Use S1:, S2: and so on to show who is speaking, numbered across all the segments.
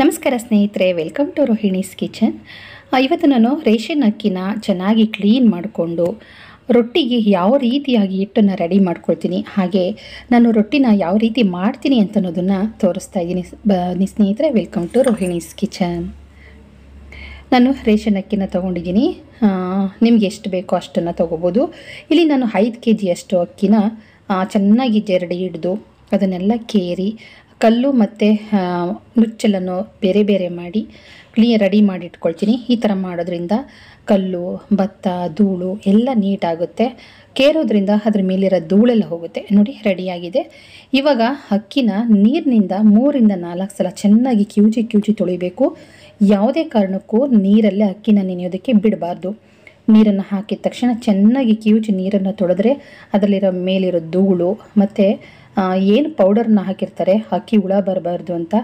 S1: ನಮಸ್ಕಾರ ಸ್ನೇಹಿತರೆ welcome to Rohini's kitchen ಇವತ್ತು ನಾನು ರೇಷನ್ ಅಕ್ಕಿನ ಚೆನ್ನಾಗಿ ಕ್ಲೀನ್ ಮಾಡಿಕೊಂಡು ರೊಟ್ಟಿಗೆ ಯಾವ ರೀತಿಯಾಗಿ ಹಿಟ್ಟನ್ನು ರೆಡಿ ಮಾಡ್ಕೊಳ್ತೀನಿ, ಹಾಗೆ ನಾನು ರೊಟ್ಟಿನ ಯಾವ ರೀತಿ ಮಾಡ್ತೀನಿ ಅಂತ ಅನ್ನೋದನ್ನು ತೋರಿಸ್ತಾ ಇದ್ದೀನಿ. ಬನ್ನಿ ಸ್ನೇಹಿತರೆ ವೆಲ್ಕಮ್ ಟು ರೋಹಿಣೀಸ್ ಕಿಚನ್ ನಾನು ರೇಷನ್ ಅಕ್ಕಿನ ತೊಗೊಂಡಿದ್ದೀನಿ. ನಿಮ್ಗೆ ಎಷ್ಟು ಬೇಕೋ ಅಷ್ಟನ್ನು ತೊಗೋಬೋದು. ಇಲ್ಲಿ ನಾನು ಐದು ಕೆ ಜಿಯಷ್ಟು ಅಕ್ಕಿನ ಚೆನ್ನಾಗಿ ಜರಡಿ ಹಿಡಿದು ಅದನ್ನೆಲ್ಲ ಕೇರಿ ಕಲ್ಲು ಮತ್ತು ನುಚ್ಚಲನ್ನು ಬೇರೆ ಬೇರೆ ಮಾಡಿ ಕ್ಲೀನ್ ರೆಡಿ ಮಾಡಿ ಇಟ್ಕೊಳ್ತೀನಿ ಈ ಥರ ಮಾಡೋದ್ರಿಂದ ಕಲ್ಲು, ಭತ್ತ, ಧೂಳು ಎಲ್ಲ ನೀಟಾಗುತ್ತೆ ಕೇರೋದ್ರಿಂದ ಅದ್ರ ಮೇಲಿರೋ ಧೂಳೆಲ್ಲ ಹೋಗುತ್ತೆ. ನೋಡಿ ರೆಡಿಯಾಗಿದೆ ಇವಾಗ ಅಕ್ಕಿನ ನೀರಿನಿಂದ ಮೂರಿಂದ ನಾಲ್ಕು ಸಲ ಚೆನ್ನಾಗಿ ಕಿವುಚಿ ಕಿವುಚಿ ತೊಳಿಬೇಕು. ಯಾವುದೇ ಕಾರಣಕ್ಕೂ ನೀರಲ್ಲೇ ಅಕ್ಕಿನ ನೆನೆಯೋದಕ್ಕೆ ಬಿಡಬಾರ್ದು. ನೀರನ್ನು ಹಾಕಿದ ತಕ್ಷಣ ಚೆನ್ನಾಗಿ ಕಿವುಚಿ ನೀರನ್ನು ತೊಳೆದ್ರೆ ಅದರಲ್ಲಿರೋ ಮೇಲಿರೋ ಧೂಳು ಮತ್ತು ಏನು ಪೌಡರ್ನ ಹಾಕಿರ್ತಾರೆ? ಅಕ್ಕಿ ಹುಳ ಬರಬಾರ್ದು ಅಂತ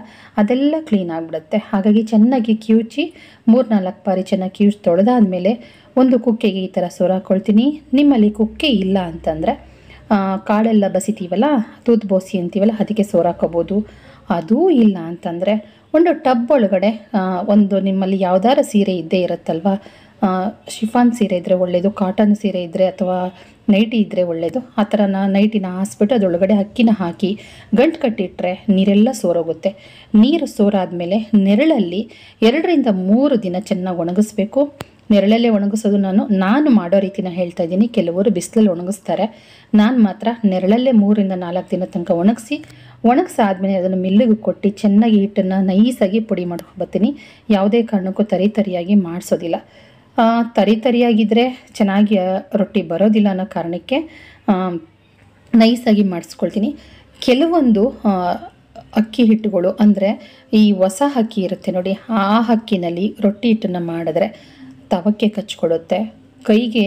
S1: ಅದೆಲ್ಲ ಕ್ಲೀನ್ ಆಗಿಬಿಡುತ್ತೆ. ಹಾಗಾಗಿ ಚೆನ್ನಾಗಿ ಕಿವುಚಿ ಮೂರು ನಾಲ್ಕು ಬಾರಿ ಚೆನ್ನಾಗಿ ಕಿವುಚಿ ತೊಳೆದಾದಮೇಲೆ ಒಂದು ಕುಕ್ಕೆಗೆ ಈ ಥರ ಸೋರ್ ಹಾಕ್ಕೊಳ್ತೀನಿ ನಿಮ್ಮಲ್ಲಿ ಕುಕ್ಕೆ ಇಲ್ಲ ಅಂತಂದರೆ ಕಾಳೆಲ್ಲ ಬಸಿತೀವಲ್ಲ ತೂತ್ ಬೋಸಿ ಅಂತೀವಲ್ಲ, ಅದಕ್ಕೆ ಸೋರಾಕೋಬೋದು ಅದೂ ಇಲ್ಲ ಅಂತಂದರೆ, ಒಂದು ಟಬ್ ಒಳಗಡೆ ಒಂದು ನಿಮ್ಮಲ್ಲಿ ಯಾವ್ದಾರ ಸೀರೆ ಇದ್ದೇ ಇರುತ್ತಲ್ವ ಶಿಫಾನ್ ಸೀರೆ ಇದ್ದರೆ ಒಳ್ಳೆಯದು ಕಾಟನ್ ಸೀರೆ ಇದ್ದರೆ ಅಥವಾ ನೈಟಿ ಇದ್ದರೆ ಒಳ್ಳೆಯದು ಆ ಥರ ನೈಟಿನ ಹಾಸ್ಬಿಟ್ಟು ಅದರೊಳಗಡೆ ಅಕ್ಕಿನ ಹಾಕಿ ಗಂಟು ಕಟ್ಟಿಟ್ಟರೆ ನೀರೆಲ್ಲ ಸೋರೋಗುತ್ತೆ. ನೀರು ಸೋರಾದ್ಮೇಲೆ ನೆರಳಲ್ಲಿ ಎರಡರಿಂದ ಮೂರು ದಿನ ಚೆನ್ನಾಗಿ ಒಣಗಿಸ್ಬೇಕು. ನೆರಳಲ್ಲೇ ಒಣಗಿಸೋದು ನಾನು ನಾನು ಮಾಡೋ ರೀತಿನ ಹೇಳ್ತಾ ಇದ್ದೀನಿ. ಕೆಲವರು ಬಿಸಿಲಲ್ಲಿ ಒಣಗಿಸ್ತಾರೆ. ನಾನು ಮಾತ್ರ ನೆರಳಲ್ಲೇ ಮೂರಿಂದ ನಾಲ್ಕು ದಿನ ತನಕ ಒಣಗಿಸಿ, ಒಣಗಿಸಾದ್ಮೇಲೆ ಅದನ್ನು ಮಿಲ್ಲಿಗೆ ಕೊಟ್ಟು ಚೆನ್ನಾಗಿ ಹಿಟ್ಟನ್ನು ನೈಸಾಗಿ ಪುಡಿ ಮಾಡ್ಕೊಂಡು ಬರ್ತೀನಿ. ಯಾವುದೇ ಕಾರಣಕ್ಕೂ ತರಿ ತರಿಯಾಗಿ ಮಾಡಿಸೋದಿಲ್ಲ. ತರಿ ತರಿಯಾಗಿದ್ದರೆ ಚೆನ್ನಾಗಿ ರೊಟ್ಟಿ ಬರೋದಿಲ್ಲ ಅನ್ನೋ ಕಾರಣಕ್ಕೆ ನೈಸಾಗಿ ಮಾಡಿಸ್ಕೊಳ್ತೀನಿ. ಕೆಲವೊಂದು ಅಕ್ಕಿ ಹಿಟ್ಟುಗಳು ಅಂದರೆ ಈ ಹೊಸ ಅಕ್ಕಿ ಇರುತ್ತೆ ನೋಡಿ, ಆ ಅಕ್ಕಿನಲ್ಲಿ ರೊಟ್ಟಿ ಹಿಟ್ಟನ್ನು ಮಾಡಿದ್ರೆ ತವಕ್ಕೆ ಕಚ್ಕೊಡುತ್ತೆ, ಕೈಗೆ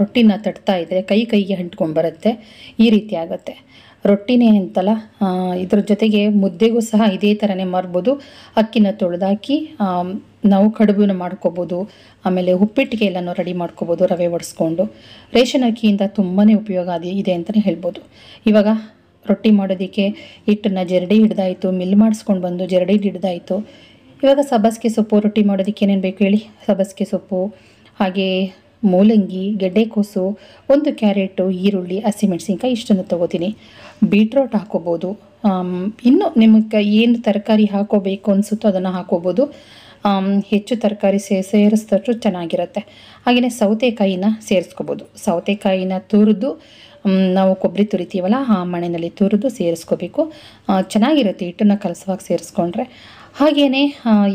S1: ರೊಟ್ಟಿನ ತಟ್ತಾ ಇದ್ದರೆ ಕೈ ಕೈಗೆ ಅಂಟ್ಕೊಂಡ್ಬರುತ್ತೆ ಈ ರೀತಿ ಆಗುತ್ತೆ. ರೊಟ್ಟಿನೇ ಅಂತಲ್ಲ ಇದ್ರ ಜೊತೆಗೆ ಮುದ್ದೆಗೂ ಸಹ ಇದೇ ಥರನೇ ಮಾರ್ಬೋದು ಅಕ್ಕಿನ ತೊಳೆದಾಕಿ ನಾವು ಕಡುಬುನ ಮಾಡ್ಕೋಬೋದು, ಆಮೇಲೆ ಉಪ್ಪಿಟ್ಟಿಗೆ ಎಲ್ಲನೂ ರೆಡಿ ಮಾಡ್ಕೋಬೋದು, ರವೆ ಒಡಿಸ್ಕೊಂಡು. ರೇಷನ್ ಅಕ್ಕಿಯಿಂದ ತುಂಬಾ ಉಪಯೋಗ ಅದೇ ಇದೆ ಅಂತಲೇ ಹೇಳ್ಬೋದು. ಇವಾಗ ರೊಟ್ಟಿ ಮಾಡೋದಕ್ಕೆ ಹಿಟ್ಟನ್ನು ಜರಡಿ ಹಿಡ್ದಾಯಿತು, ಮಿಲ್ ಮಾಡಿಸ್ಕೊಂಡು ಬಂದು ಜರಡಿ ಹಿಡ್ದಾಯಿತು. ಇವಾಗ ಸಬ್ಬಸಿಗೆ ಸೊಪ್ಪು, ರೊಟ್ಟಿ ಮಾಡೋದಕ್ಕೆ ಏನೇನು ಬೇಕು ಹೇಳಿ? ಸಬ್ಬಸಿಗೆ ಸೊಪ್ಪು, ಹಾಗೆ ಮೂಲಂಗಿ ಗೆಡ್ಡೆಕೋಸು ಒಂದು ಕ್ಯಾರೆಟು, ಈರುಳ್ಳಿ, ಹಸಿಮೆಣಸಿನ್ಕಾಯಿ ಇಷ್ಟನ್ನು ತೊಗೋತೀನಿ. ಬೀಟ್ರೋಟ್ ಹಾಕೋಬೋದು. ಇನ್ನೂ ನಿಮಗೆ ಏನು ತರಕಾರಿ ಹಾಕೋಬೇಕು ಅನಿಸುತ್ತೋ ಅದನ್ನು ಹಾಕೋಬೋದು. ಹೆಚ್ಚು ತರಕಾರಿ ಸೇ, ಸೇರಿಸಿದಷ್ಟು ಚೆನ್ನಾಗಿರುತ್ತೆ. ಹಾಗೆಯೇ ಸೌತೆಕಾಯಿನ ಸೇರಿಸ್ಕೋಬೋದು. ಸೌತೆಕಾಯಿನ ತುರಿದು ನಾವು ಕೊಬ್ಬರಿ ತುರಿತೀವಲ್ಲ, ಆ ಮಣೆಯಲ್ಲಿ ತುರಿದು ಸೇರಿಸ್ಕೋಬೇಕು. ಚೆನ್ನಾಗಿರುತ್ತೆ, ಹಿಟ್ಟನ್ನು ಕಲಸುವಾಗ ಸೇರಿಸ್ಕೊಂಡ್ರೆ. ಹಾಗೆಯೇ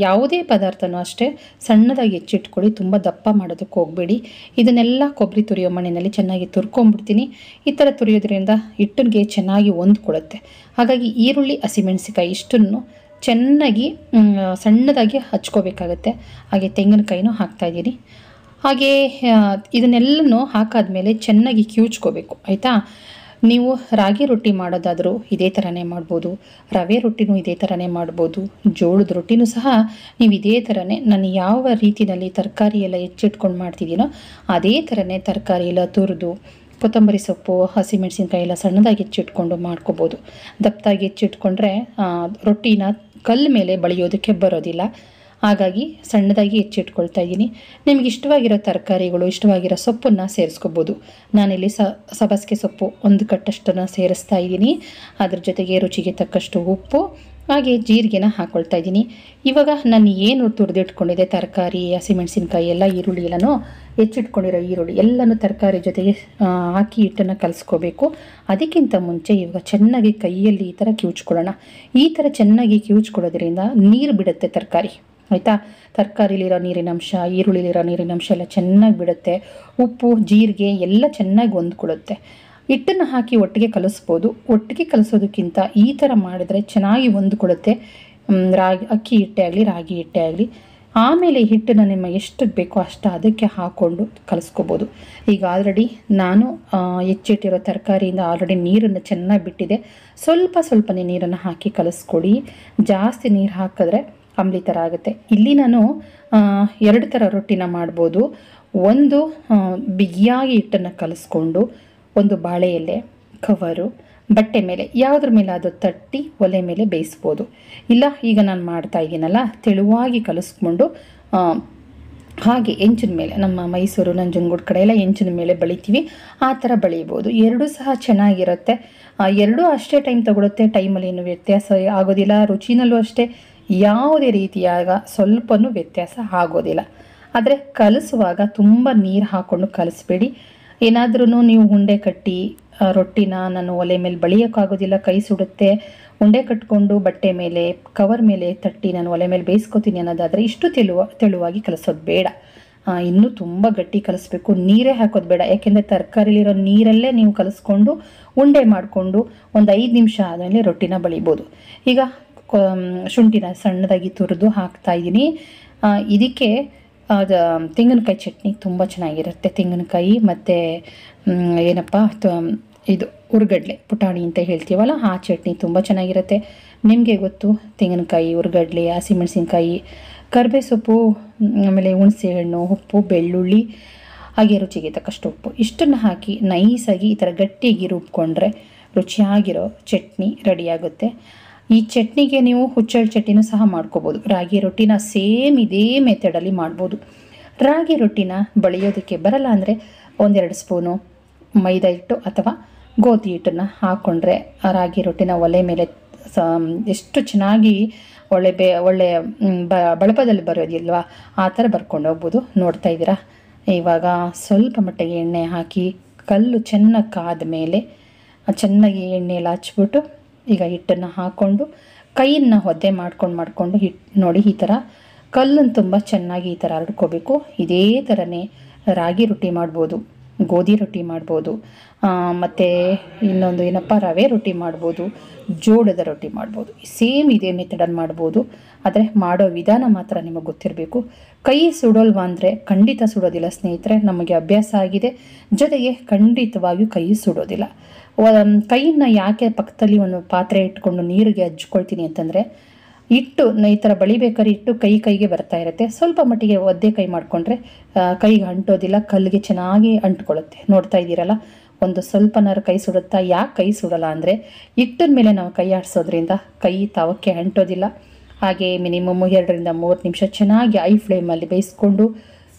S1: ಯಾವುದೇ ಪದಾರ್ಥನೂ ಅಷ್ಟೇ ಸಣ್ಣದಾಗಿ ಹೆಚ್ಚಿಟ್ಕೊಳ್ಳಿ, ತುಂಬ ದಪ್ಪ ಮಾಡೋದಕ್ಕೆ ಹೋಗಬೇಡಿ. ಇದನ್ನೆಲ್ಲ ಕೊಬ್ಬರಿ ತುರಿಯೋ ಮಣ್ಣಿನಲ್ಲಿ ಚೆನ್ನಾಗಿ ತುರ್ಕೊಂಡ್ಬಿಡ್ತೀನಿ ಈ ಥರ ತುರಿಯೋದ್ರಿಂದ ಹಿಟ್ಟಿಗೆ ಚೆನ್ನಾಗಿ ಹೊಂದ್ಕೊಳ್ಳುತ್ತೆ. ಹಾಗಾಗಿ ಈರುಳ್ಳಿ ಹಸಿಮೆಣಸಿಕಾಯಿ ಇಷ್ಟನ್ನು ಚೆನ್ನಾಗಿ ಸಣ್ಣದಾಗಿ ಹಚ್ಕೋಬೇಕಾಗತ್ತೆ. ಹಾಗೆ ತೆಂಗಿನಕಾಯಿನೂ ಹಾಕ್ತಾಯಿದ್ದೀನಿ ಹಾಗೆ ಇದನ್ನೆಲ್ಲನೂ ಹಾಕಾದ್ಮೇಲೆ ಚೆನ್ನಾಗಿ ಕಿವುಚ್ಕೋಬೇಕು, ಆಯಿತಾ? ನೀವು ರಾಗಿ ರೊಟ್ಟಿ ಮಾಡೋದಾದರೂ ಇದೇ ಥರನೇ ಮಾಡ್ಬೋದು, ರವೆ ರೊಟ್ಟಿನೂ ಇದೇ ಥರನೇ ಮಾಡ್ಬೋದು, ಜೋಳದ ರೊಟ್ಟಿನೂ ಸಹ ನೀವು ಇದೇ ಥರನೇ ನಾನು ಯಾವ ರೀತಿಯಲ್ಲಿ ತರಕಾರಿ ಎಲ್ಲ ಹೆಚ್ಚಿಟ್ಕೊಂಡು ಮಾಡ್ತಿದ್ದೀನೋ ಅದೇ ಥರನೇ ತರಕಾರಿ ಎಲ್ಲ ತುರಿದು, ಕೊತ್ತಂಬರಿ ಸೊಪ್ಪು, ಹಸಿಮೆಣಸಿನ್ಕಾಯಿ ಎಲ್ಲ ಸಣ್ಣದಾಗಿ ಹೆಚ್ಚಿಟ್ಕೊಂಡು ಮಾಡ್ಕೋಬೋದು. ದಪ್ಪದಾಗಿ ಹೆಚ್ಚಿಟ್ಕೊಂಡ್ರೆ ರೊಟ್ಟಿನ ಕಲ್ಲು ಮೇಲೆ ಬಳಿಯೋದಕ್ಕೆ ಬರೋದಿಲ್ಲ. ಹಾಗಾಗಿ ಸಣ್ಣದಾಗಿ ಹೆಚ್ಚಿಟ್ಕೊಳ್ತಾ ಇದ್ದೀನಿ. ನಿಮಗೆ ಇಷ್ಟವಾಗಿರೋ ತರಕಾರಿಗಳು, ಇಷ್ಟವಾಗಿರೋ ಸೊಪ್ಪನ್ನು ಸೇರಿಸ್ಕೋಬೋದು. ನಾನಿಲ್ಲಿ ಸ, ಸಬಸ್ಗೆ ಸೊಪ್ಪು ಒಂದು ಕಟ್ಟಷ್ಟನ್ನು ಸೇರಿಸ್ತಾ ಇದ್ದೀನಿ. ಅದ್ರ ಜೊತೆಗೆ ರುಚಿಗೆ ತಕ್ಕಷ್ಟು ಉಪ್ಪು, ಹಾಗೆ ಜೀರಿಗೆನ ಹಾಕ್ಕೊಳ್ತಾ ಇದ್ದೀನಿ. ಇವಾಗ ನಾನು ಏನು ತುರಿದಿಟ್ಕೊಂಡಿದ್ದೆ, ತರಕಾರಿ, ಹಸಿಮೆಣಸಿನ್ಕಾಯಿ ಎಲ್ಲ, ಈರುಳ್ಳಿ ಎಲ್ಲನೂ ಹೆಚ್ಚಿಟ್ಕೊಂಡಿರೋ ಈರುಳ್ಳಿ ಎಲ್ಲನೂ ತರಕಾರಿ ಜೊತೆಗೆ ಹಾಕಿ ಹಿಟ್ಟನ್ನು ಕಲಿಸ್ಕೋಬೇಕು. ಅದಕ್ಕಿಂತ ಮುಂಚೆ ಇವಾಗ ಚೆನ್ನಾಗಿ ಕೈಯಲ್ಲಿ ಈ ಥರ ಕಿವುಚ್ಕೊಳ್ಳೋಣ. ಈ ಥರ ಚೆನ್ನಾಗಿ ಕಿವುಚ್ಕೊಳ್ಳೋದ್ರಿಂದ ನೀರು ಬಿಡುತ್ತೆ ತರಕಾರಿ. ಆಯಿತಾ? ತರಕಾರಿಲಿರೋ ನೀರಿನಂಶ ಈರುಳ್ಳಿಲಿರೋ ನೀರಿನಂಶ ಎಲ್ಲ ಚೆನ್ನಾಗಿ ಬಿಡುತ್ತೆ. ಉಪ್ಪು, ಜೀರಿಗೆ ಎಲ್ಲ ಚೆನ್ನಾಗಿ ಹೊಂದ್ಕೊಳ್ಳುತ್ತೆ. ಹಿಟ್ಟನ್ನು ಹಾಕಿ ಒಟ್ಟಿಗೆ ಕಲಿಸ್ಬೋದು. ಒಟ್ಟಿಗೆ ಕಲಿಸೋದಕ್ಕಿಂತ ಈ ಥರ ಮಾಡಿದ್ರೆ ಚೆನ್ನಾಗಿ ಹೊಂದ್ಕೊಳ್ಳುತ್ತೆ. ರಾಗಿ, ಅಕ್ಕಿ ಹಿಟ್ಟೆ ಆಗಲಿ, ರಾಗಿ ಹಿಟ್ಟೆ ಆಗಲಿ. ಆಮೇಲೆ ಹಿಟ್ಟನ್ನು ನಿಮಗೆ ಎಷ್ಟು ಬೇಕೋ ಅಷ್ಟು ಅದಕ್ಕೆ ಹಾಕ್ಕೊಂಡು ಕಲಿಸ್ಕೋಬೋದು. ಈಗ ಆಲ್ರೆಡಿ ನಾನು ಹೆಚ್ಚಿಟ್ಟಿರೋ ತರಕಾರಿಯಿಂದ ಆಲ್ರೆಡಿ ನೀರನ್ನು ಚೆನ್ನಾಗಿ ಬಿಟ್ಟಿದೆ. ಸ್ವಲ್ಪ ಸ್ವಲ್ಪನೇ ನೀರನ್ನು ಹಾಕಿ ಕಲಿಸ್ಕೊಡಿ. ಜಾಸ್ತಿ ನೀರು ಹಾಕಿದ್ರೆ ಅಂಬ್ಲಿ ಥರ ಆಗುತ್ತೆ. ಇಲ್ಲಿ ನಾನು ಎರಡು ಥರ ರೊಟ್ಟಿನ ಮಾಡ್ಬೋದು. ಒಂದು ಬಿಗಿಯಾಗಿ ಹಿಟ್ಟನ್ನು ಕಲಿಸ್ಕೊಂಡು ಒಂದು ಬಾಳೆ ಎಲೆ ಕವರು ಬಟ್ಟೆ ಮೇಲೆ, ಯಾವುದ್ರ ಮೇಲೆ ಅದು ತಟ್ಟಿ ಒಲೆ ಮೇಲೆ ಬೇಯಿಸ್ಬೋದು. ಇಲ್ಲ, ಈಗ ನಾನು ಮಾಡ್ತಾ ಇದ್ದೀನಲ್ಲ ತೆಳುವಾಗಿ ಕಲಿಸ್ಕೊಂಡು ಹಾಗೆ ಹೆಂಚಿನ ಮೇಲೆ, ನಮ್ಮ ಮೈಸೂರು ನಂಜನಗೂಡು ಕಡೆ ಎಲ್ಲ ಹೆಂಚಿನ ಮೇಲೆ ಬಳಿತೀವಿ, ಆ ಥರ ಬಳಿಬೋದು. ಎರಡೂ ಸಹ ಚೆನ್ನಾಗಿರುತ್ತೆ. ಎರಡೂ ಅಷ್ಟೇ ಟೈಮ್ ತಗೊಳುತ್ತೆ, ಟೈಮಲ್ಲಿ ಏನು ವ್ಯತ್ಯಾಸ ಆಗೋದಿಲ್ಲ, ರುಚಿನಲ್ಲೂ ಅಷ್ಟೇ, ಯಾವುದೇ ರೀತಿಯಾಗ ಸ್ವಲ್ಪನೂ ವ್ಯತ್ಯಾಸ ಆಗೋದಿಲ್ಲ. ಆದರೆ ಕಲಿಸುವಾಗ ತುಂಬ ನೀರು ಹಾಕ್ಕೊಂಡು ಕಲಿಸ್ಬೇಡಿ. ಏನಾದ್ರೂ ನೀವು ಉಂಡೆ ಕಟ್ಟಿ ರೊಟ್ಟಿನ ನಾನು ಒಲೆ ಮೇಲೆ ಬಳಿಯೋಕ್ಕಾಗೋದಿಲ್ಲ, ಕೈ ಸುಡುತ್ತೆ, ಉಂಡೆ ಕಟ್ಕೊಂಡು ಬಟ್ಟೆ ಮೇಲೆ, ಕವರ್ ಮೇಲೆ ತಟ್ಟಿ ನಾನು ಒಲೆ ಮೇಲೆ ಬೇಯಿಸ್ಕೊತೀನಿ ಅನ್ನೋದಾದರೆ ಇಷ್ಟು ತೆಳುವ, ತೆಳುವಾಗಿ ಕಲಿಸೋದು ಬೇಡ. ಇನ್ನೂ ತುಂಬ ಗಟ್ಟಿ ಕಲಿಸ್ಬೇಕು. ನೀರೇ ಹಾಕೋದು ಬೇಡ. ಯಾಕೆಂದರೆ ತರಕಾರಿಲಿರೋ ನೀರಲ್ಲೇ ನೀವು ಕಲಿಸ್ಕೊಂಡು ಉಂಡೆ ಮಾಡಿಕೊಂಡು ಒಂದು ಐದು ನಿಮಿಷ ಆದಮೇಲೆ ರೊಟ್ಟಿನ ಬಳಿಬೋದು. ಈಗ ಶುಂಠಿನ ಸಣ್ಣದಾಗಿ ತುರಿದು ಹಾಕ್ತಾ ಇದ್ದೀನಿ. ಇದಕ್ಕೆ ಅದು ತೆಂಗಿನಕಾಯಿ ಚಟ್ನಿ ತುಂಬ ಚೆನ್ನಾಗಿರುತ್ತೆ. ತೆಂಗಿನಕಾಯಿ ಮತ್ತು ಏನಪ್ಪ ಇದು ಉರ್ಗಡ್ಲೆ ಪುಟಾಣಿ ಅಂತ ಹೇಳ್ತೀವಲ್ಲ, ಆ ಚಟ್ನಿ ತುಂಬ ಚೆನ್ನಾಗಿರುತ್ತೆ. ನಿಮಗೆ ಗೊತ್ತು, ತೆಂಗಿನಕಾಯಿ, ಉರ್ಗಡ್ಲೆ, ಹಸಿಮೆಣಸಿನ್ಕಾಯಿ ಕರ್ಬೇ ಸೊಪ್ಪು ಆಮೇಲೆ ಹುಣಸೆಹಣ್ಣು, ಉಪ್ಪು, ಬೆಳ್ಳುಳ್ಳಿ, ಹಾಗೆ ರುಚಿಗೆ ತಕ್ಕಷ್ಟು ಉಪ್ಪು. ಇಷ್ಟನ್ನು ಹಾಕಿ ನೈಸಾಗಿ ಈ ಥರ ಗಟ್ಟಿಯಾಗಿ ರುಬ್ಕೊಂಡ್ರೆ ರುಚಿಯಾಗಿರೋ ಚಟ್ನಿ ರೆಡಿಯಾಗುತ್ತೆ ಈ ಚಟ್ನಿಗೆ ನೀವು ಹುಚ್ಚಳ ಚಟ್ನಿನೂ ಸಹ ಮಾಡ್ಕೋಬೋದು. ರಾಗಿ ರೊಟ್ಟಿನ ಸೇಮ್ ಇದೇ ಮೆಥಡಲ್ಲಿ ಮಾಡ್ಬೋದು. ರಾಗಿ ರೊಟ್ಟಿನ ಬಳಿಯೋದಕ್ಕೆ ಬರಲ್ಲ ಅಂದರೆ ಒಂದೆರಡು ಸ್ಪೂನು ಮೈದಾ ಹಿಟ್ಟು ಅಥವಾ ಗೋಧಿ ಹಿಟ್ಟನ್ನು ಹಾಕ್ಕೊಂಡ್ರೆ ರಾಗಿ ರೊಟ್ಟಿನ ಒಲೆ ಮೇಲೆ ಸ ಎಷ್ಟು ಚೆನ್ನಾಗಿ ಒಳ್ಳೆ ಬೇ, ಒಳ್ಳೆ ಬ, ಬಳಪದಲ್ಲಿ ಬರೋದಿಲ್ವಾ, ಆ ಥರ ಬರ್ಕೊಂಡು ಹೋಗ್ಬೋದು. ನೋಡ್ತಾ ಇದ್ದೀರಾ? ಇವಾಗ ಸ್ವಲ್ಪ ಮಟ್ಟಿಗೆ ಎಣ್ಣೆ ಹಾಕಿ ಕಲ್ಲು ಚೆನ್ನಾಗಿ ಕಾದ ಮೇಲೆ ಚೆನ್ನಾಗಿ ಎಣ್ಣೆ ಎಲ್ಲ ಹಚ್ಬಿಟ್ಟು ಈಗ ಹಿಟ್ಟನ್ನು ಹಾಕ್ಕೊಂಡು ಕೈಯನ್ನು ಒದ್ದೆ ಮಾಡ್ಕೊಂಡು ಮಾಡಿಕೊಂಡು ಹಿಟ್ಟು ನೋಡಿ ಈ ಥರ ಕಲ್ಲನ್ನು ತುಂಬ ಚೆನ್ನಾಗಿ ಈ ಥರ ಹರಡ್ಕೋಬೇಕು ಇದೇ ಥರನೇ ರಾಗಿ ರೊಟ್ಟಿ ಮಾಡ್ಬೋದು. ಗೋಧಿ ರೊಟ್ಟಿ ಮಾಡ್ಬೋದು. ಮತ್ತು ಇನ್ನೊಂದು ಏನಪ್ಪ, ರವೆ ರೊಟ್ಟಿ ಮಾಡ್ಬೋದು, ಜೋಳದ ರೊಟ್ಟಿ ಮಾಡ್ಬೋದು. ಸೇಮ್ ಇದೇ ಮೆಥಡಲ್ಲಿ ಮಾಡ್ಬೋದು. ಆದರೆ ಮಾಡೋ ವಿಧಾನ ಮಾತ್ರ ನಿಮಗೆ ಗೊತ್ತಿರಬೇಕು. ಕೈ ಸುಡೋಲ್ವಾ ಅಂದರೆ ಖಂಡಿತ ಸುಡೋದಿಲ್ಲ ಸ್ನೇಹಿತರೆ, ನಮಗೆ ಅಭ್ಯಾಸ ಆಗಿದೆ. ಜೊತೆಗೆ ಖಂಡಿತವಾಗಿಯೂ ಕೈ ಸುಡೋದಿಲ್ಲ. ಕೈಯನ್ನು ಯಾಕೆ ಪಕ್ಕದಲ್ಲಿ ಒಂದು ಪಾತ್ರೆ ಇಟ್ಕೊಂಡು ನೀರಿಗೆ ಹಚ್ಕೊಳ್ತೀನಿ ಅಂತಂದರೆ ಇಟ್ಟು ಈ ಥರ ಬಳಿಬೇಕಾದ್ರೆ ಇಟ್ಟು ಕೈ ಕೈಗೆ ಬರ್ತಾ ಇರುತ್ತೆ. ಸ್ವಲ್ಪ ಮಟ್ಟಿಗೆ ಒದ್ದೆ ಕೈ ಮಾಡಿಕೊಂಡ್ರೆ ಕೈಗೆ ಅಂಟೋದಿಲ್ಲ, ಕಲ್ಲಿಗೆ ಚೆನ್ನಾಗಿ ಅಂಟ್ಕೊಳ್ಳುತ್ತೆ. ನೋಡ್ತಾ ಇದ್ದೀರಲ್ಲ, ಒಂದು ಸ್ವಲ್ಪನಾರು ಕೈ ಸುಡುತ್ತಾ ಯಾಕೆ ಕೈ ಸುಡಲ್ಲ ಅಂದರೆ ಇಟ್ಟಿನ ಮೇಲೆ ನಾವು ಕೈ ಆಡಿಸೋದ್ರಿಂದ ಕೈ ತಾವಕ್ಕೆ ಅಂಟೋದಿಲ್ಲ. ಹಾಗೆ ಮಿನಿಮಮ್ ಎರಡರಿಂದ ಮೂರು ನಿಮಿಷ ಚೆನ್ನಾಗಿ ಐ ಫ್ಲೇಮಲ್ಲಿ ಬೇಯಿಸ್ಕೊಂಡು,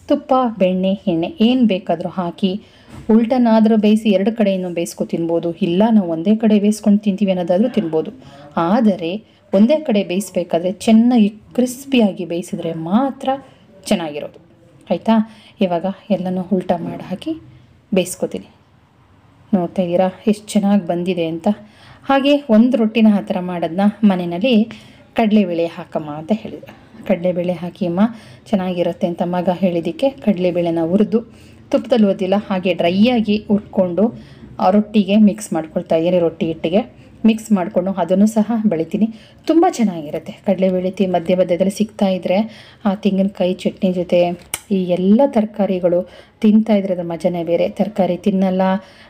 S1: ತುಪ್ಪ, ಬೆಣ್ಣೆ, ಎಣ್ಣೆ ಏನು ಬೇಕಾದರೂ ಹಾಕಿ, ಉಲ್ಟನಾದರೂ ಬೇಯಿಸಿ ಎರಡು ಕಡೆಯನ್ನು ಬೇಯಿಸ್ಕೊ ತಿನ್ಬೋದು. ಇಲ್ಲ, ನಾವು ಒಂದೇ ಕಡೆ ಬೇಯಿಸ್ಕೊಂಡು ತಿಂತೀವಿ ಅನ್ನೋದಾದರೂ ತಿನ್ಬೋದು. ಆದರೆ ಒಂದೇ ಕಡೆ ಬೇಯಿಸ್ಬೇಕಾದ್ರೆ ಚೆನ್ನಾಗಿ ಕ್ರಿಸ್ಪಿಯಾಗಿ ಬೇಯಿಸಿದ್ರೆ ಮಾತ್ರ ಚೆನ್ನಾಗಿರೋದು. ಆಯಿತಾ? ಇವಾಗ ಎಲ್ಲನೂ ಉಲ್ಟಾ ಮಾಡಿ ಹಾಕಿ ಬೇಯಿಸ್ಕೊತೀನಿ. ನೋಡ್ತಾ ಇದ್ದೀರಾ? ಎಷ್ಟು ಚೆನ್ನಾಗಿ ಬಂದಿದೆ ಅಂತ. ಹಾಗೆ ಒಂದು ರೊಟ್ಟಿನ ಆ ಥರ ಮಾಡೋದನ್ನ ಮನೆಯಲ್ಲಿ ಕಡಲೆಬೇಳೆ ಹಾಕಮ್ಮ ಅಂತ ಹೇಳಿದ್ರು. ಕಡಲೆಬೇಳೆ ಹಾಕಿ ಅಮ್ಮ, ಚೆನ್ನಾಗಿರುತ್ತೆ ಅಂತ ಮಗ ಹೇಳಿದ್ದಕ್ಕೆ ಕಡಲೆಬೇಳೆನ ಹುರಿದು ತುಪ್ಪದಲ್ಲಿ ಓದಿಲ್ಲ ಹಾಗೆ ಡ್ರೈಯಾಗಿ ಉಟ್ಕೊಂಡು ಆ ರೊಟ್ಟಿಗೆ ಮಿಕ್ಸ್ ಮಾಡ್ಕೊಳ್ತಾ ಇದ್ದೀನಿ ರೊಟ್ಟಿ ಹಿಟ್ಟಿಗೆ. ಮಿಕ್ಸ್ ಮಾಡಿಕೊಂಡು ಅದನ್ನು ಸಹ ಬೆಳಿತೀನಿ. ತುಂಬ ಚೆನ್ನಾಗಿರುತ್ತೆ. ಕಡಲೆ ತಿ ಮಧ್ಯ ಮಧ್ಯದಲ್ಲಿ ಸಿಗ್ತಾ ಇದ್ದರೆ ಆ ತೆಂಗಿನಕಾಯಿ ಚಟ್ನಿ ಜೊತೆ ಈ ಎಲ್ಲ ತರಕಾರಿಗಳು ತಿಂತಾ ಇದ್ರೆ ಅದರ ಮಜನೇ ಬೇರೆ. ತರಕಾರಿ ತಿನ್ನಲ್ಲ,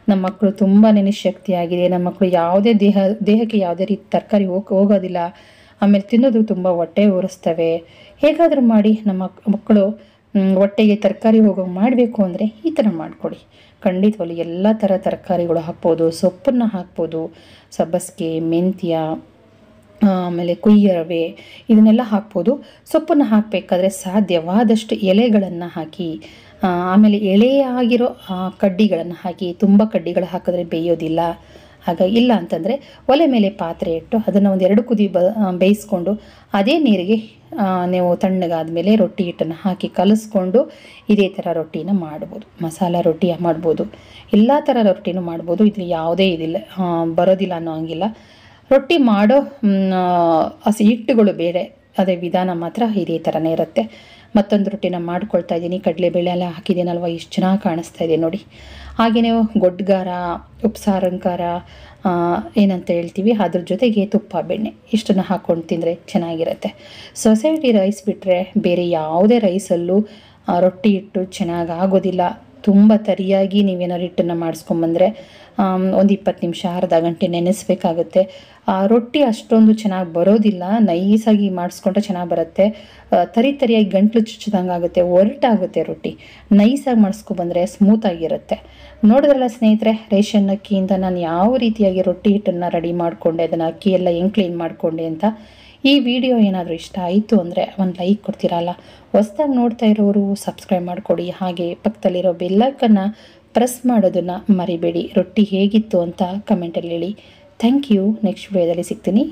S1: ನಮ್ಮ ಮಕ್ಕಳು ತುಂಬಾ ನೆನಶಕ್ತಿಯಾಗಿದೆ. ನಮ್ಮ ಮಕ್ಕಳು ಯಾವುದೇ ದೇಹ, ದೇಹಕ್ಕೆ ಯಾವುದೇ ರೀತಿ ತರಕಾರಿ ಹೋಗ್, ಹೋಗೋದಿಲ್ಲ. ಆಮೇಲೆ ತಿನ್ನೋದು ತುಂಬ ಹೊಟ್ಟೆ ಉರಿಸ್ತವೆ ಹೇಗಾದರೂ ಮಾಡಿ ನಮ್ಮ ಮಕ್ಕಳು ಹೊಟ್ಟೆಗೆ ತರಕಾರಿ ಹೋಗೋ ಮಾಡಬೇಕು ಅಂದರೆ ಈ ಥರ ಮಾಡಿಕೊಡಿ. ಖಂಡಿತವಾಗ್ಲೂ ಎಲ್ಲ ಥರ ತರಕಾರಿಗಳು ಹಾಕ್ಬೋದು, ಸೊಪ್ಪನ್ನು ಹಾಕ್ಬೋದು, ಸಬ್ಬಸ್ಗೆ, ಮೆಂತ್ಯ ಆಮೇಲೆ ಕುಯ್ಯರವೆ ಇದನ್ನೆಲ್ಲ ಹಾಕ್ಬೋದು. ಸೊಪ್ಪನ್ನು ಹಾಕಬೇಕಾದ್ರೆ ಸಾಧ್ಯವಾದಷ್ಟು ಎಲೆಗಳನ್ನು ಹಾಕಿ ಆಮೇಲೆ ಎಳೆಯಾಗಿರೋ ಕಡ್ಡಿಗಳನ್ನು ಹಾಕಿ, ತುಂಬ ಕಡ್ಡಿಗಳು ಹಾಕಿದ್ರೆ ಬೇಯೋದಿಲ್ಲ. ಆಗ ಇಲ್ಲ ಅಂತಂದರೆ ಒಲೆ ಮೇಲೆ ಪಾತ್ರೆ ಇಟ್ಟು ಅದನ್ನು ಒಂದು ಎರಡು ಕುದಿ ಬ ಬೇಯಿಸ್ಕೊಂಡು ಅದೇ ನೀರಿಗೆ ನೀವು ತಣ್ಣಗಾದ ಮೇಲೆ ರೊಟ್ಟಿ ಹಿಟ್ಟನ್ನು ಹಾಕಿ ಕಲಿಸ್ಕೊಂಡು ಇದೇ ಥರ ರೊಟ್ಟಿನ ಮಾಡ್ಬೋದು. ಮಸಾಲ ರೊಟ್ಟಿ ಮಾಡ್ಬೋದು. ಎಲ್ಲ ಥರ ರೊಟ್ಟಿನೂ ಮಾಡ್ಬೋದು. ಇದು ಯಾವುದೇ ಇದಿಲ್ಲ ಬರೋದಿಲ್ಲ ಅನ್ನೋ ಹಂಗಿಲ್ಲ. ರೊಟ್ಟಿ ಮಾಡೋ ಹಸಿ ಹಿಟ್ಟುಗಳು ಬೇರೆ. ಅದೇ ವಿಧಾನ ಮಾತ್ರ ಇದೇ ಥರನೇ ಇರುತ್ತೆ. ಮತ್ತೊಂದು ರೊಟ್ಟಿನ ಮಾಡ್ಕೊಳ್ತಾ ಇದ್ದೀನಿ. ಕಡಲೆಬೇಳೆ ಎಲ್ಲ ಹಾಕಿದ್ದೀನಲ್ವ? ಎಷ್ಟು ಚೆನ್ನಾಗಿ ಕಾಣಿಸ್ತಾ ಇದೆ ನೋಡಿ. ಹಾಗೆಯೇ ಗೊಡ್ಗಾರ, ಉಪ್ಸಾರಂಕಾರ ಏನಂತ ಹೇಳ್ತೀವಿ, ಅದ್ರ ಜೊತೆಗೆ ತುಪ್ಪ, ಬೆಣ್ಣೆ ಇಷ್ಟನ್ನು ಹಾಕ್ಕೊಂಡು ತಿಂದರೆ ಚೆನ್ನಾಗಿರುತ್ತೆ. ಸೊಸೈಟಿ ರೈಸ್ ಬಿಟ್ಟರೆ ಬೇರೆ ಯಾವುದೇ ರೈಸಲ್ಲೂ ರೊಟ್ಟಿ ಇಟ್ಟು ಚೆನ್ನಾಗಿ ಆಗೋದಿಲ್ಲ. ತುಂಬ ತರಿಯಾಗಿ ನೀವೇನಾದ್ರು ಹಿಟ್ಟನ್ನು ಮಾಡಿಸ್ಕೊಂಬಂದರೆ ಒಂದು ಇಪ್ಪತ್ತು ನಿಮಿಷ, ಅರ್ಧ ಗಂಟೆ ನೆನೆಸ್ಬೇಕಾಗುತ್ತೆ. ರೊಟ್ಟಿ ಅಷ್ಟೊಂದು ಚೆನ್ನಾಗಿ ಬರೋದಿಲ್ಲ. ನೈಸಾಗಿ ಮಾಡಿಸ್ಕೊಂಡ್ರೆ ಚೆನ್ನಾಗಿ ಬರುತ್ತೆ. ತರಿ ತರಿಯಾಗಿ ಗಂಟ್ಲು ಚುಚ್ಚಿದಂಗೆ ಆಗುತ್ತೆ, ಒರಟಾಗುತ್ತೆ ರೊಟ್ಟಿ. ನೈಸಾಗಿ ಮಾಡಿಸ್ಕೊಬಂದರೆ ಸ್ಮೂತಾಗಿರುತ್ತೆ ನೋಡಿದ್ರಲ್ಲ ಸ್ನೇಹಿತರೆ, ರೇಷನ್ ಅಕ್ಕಿಯಿಂದ ನಾನು ಯಾವ ರೀತಿಯಾಗಿ ರೊಟ್ಟಿ ಹಿಟ್ಟನ್ನು ರೆಡಿ ಮಾಡಿಕೊಂಡೆ, ಅದನ್ನು ಅಕ್ಕಿ ಎಲ್ಲ ಹೆಂಗೆ ಕ್ಲೀನ್ ಮಾಡಿಕೊಂಡೆ ಅಂತ. ಈ ವಿಡಿಯೋ ಏನಾದರೂ ಇಷ್ಟ ಆಯಿತು ಅಂದರೆ ಒಂದು ಲೈಕ್ ಕೊಡ್ತೀರಲ್ಲ? ಹೊಸ್ದಾಗಿ ನೋಡ್ತಾ ಇರೋರು ಸಬ್ಸ್ಕ್ರೈಬ್ ಮಾಡಿಕೊಡಿ. ಹಾಗೆ ಪಕ್ಕದಲ್ಲಿರೋ ಬೆಲ್ಲಕ್ಕನ್ನು ಪ್ರೆಸ್ ಮಾಡೋದನ್ನು ಮರಿಬೇಡಿ. ರೊಟ್ಟಿ ಹೇಗಿತ್ತು ಅಂತ ಕಮೆಂಟಲ್ಲಿ ಹೇಳಿ. ಥ್ಯಾಂಕ್ ಯು ನೆಕ್ಸ್ಟ್ ವಿಡಿಯೋದಲ್ಲಿ ಸಿಗ್ತೀನಿ.